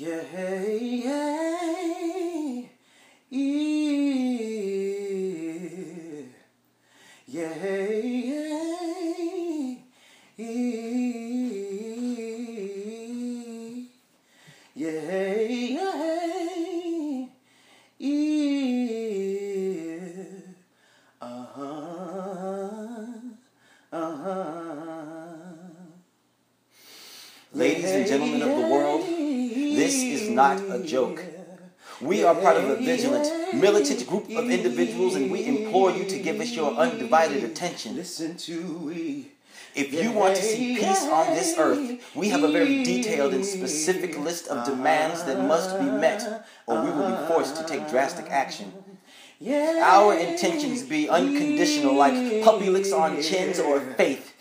Yeah, yeah, yeah, yeah, yeah, yeah, yeah. Uh-huh, uh-huh. Ladies and gentlemen of the world, this is not a joke. We are part of a vigilant, militant group of individuals, and we implore you to give us your undivided attention. Listen to we. If you want to see peace on this earth, we have a very detailed and specific list of demands that must be met, or we will be forced to take drastic action. Our intentions be unconditional, like puppy licks on chins or faith.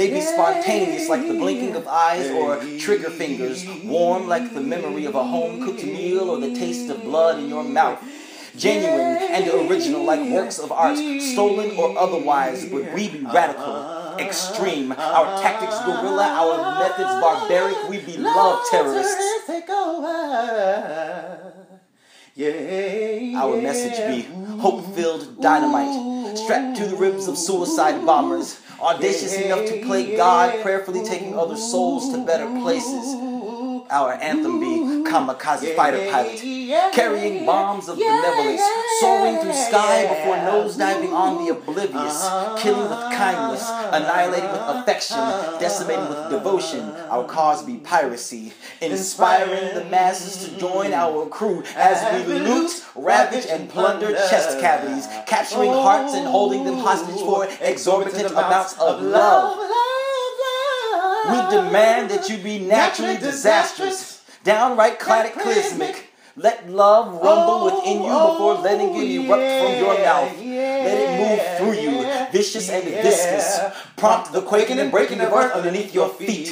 They be spontaneous, like the blinking of eyes or trigger fingers, warm like the memory of a home cooked meal or the taste of blood in your mouth. Genuine and original, like works of art, stolen or otherwise, but we be radical, extreme. Our tactics guerrilla, our methods barbaric, we be love terrorists. Take over. Yeah. Our message be hope filled dynamite, strapped to the ribs of suicide bombers, audacious enough to play God, prayerfully taking other souls to better places. Our anthem be kamikaze fighter pilot, carrying bombs of benevolence, soaring through sky before nosediving on the oblivious, killing with kindness, annihilating with affection, decimating with devotion. Our cause be piracy, inspiring the masses to join our crew as we loot, ravage, and plunder chest cavities, capturing hearts and holding them hostage for exorbitant amounts of love. We demand that you be naturally disastrous, downright cataclysmic. Let love rumble oh, within you before letting it oh, erupt from your mouth. Let it move through you, vicious and viscous. Prompt the quaking and breaking of earth underneath your feet.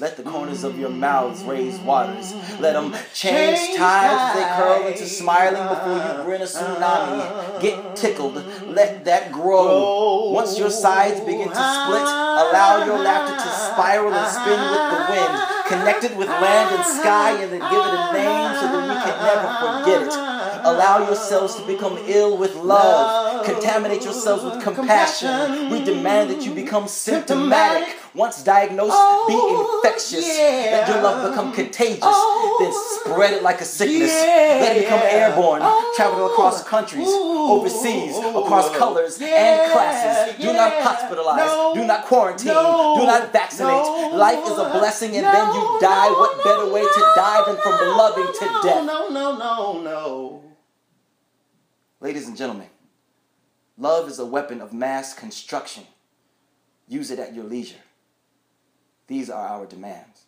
Let the corners of your mouths raise waters. Let them change tides as they curl into smiling before you grin a tsunami. Get tickled. Let that grow. Once your sides begin to split, allow your laughter to spiral and spin with the wind. Connect it with land and sky and then give it a name so that we can never forget it. Allow yourselves to become ill with love. Contaminate yourselves with compassion. We demand that you become symptomatic. Once diagnosed, be infectious. Let your love become contagious. Then spread it like a sickness. Let it become airborne. Travel across countries, overseas, across colors and classes. Do not hospitalize. Do not quarantine. Do not vaccinate. Life is a blessing and then you die. What better way to die than from loving to death? No, no, no, no. Ladies and gentlemen, love is a weapon of mass construction. Use it at your leisure. These are our demands.